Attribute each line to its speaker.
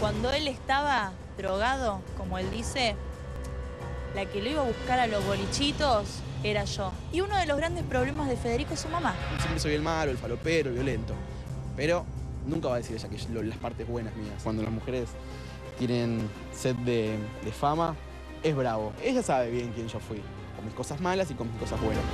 Speaker 1: Cuando él estaba drogado, como él dice, la que lo iba a buscar a los bolichitos era yo. Y uno de los grandes problemas de Federico es su mamá.
Speaker 2: Siempre soy el malo, el falopero, el violento. Pero nunca va a decir ella que lo- las partes buenas mías. Cuando las mujeres tienen sed de, de fama, es bravo. Ella sabe bien quién yo fui, con mis cosas malas y con mis cosas buenas.